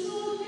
Senhor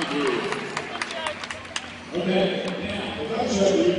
Thank you. Okay, now, without you,